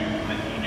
and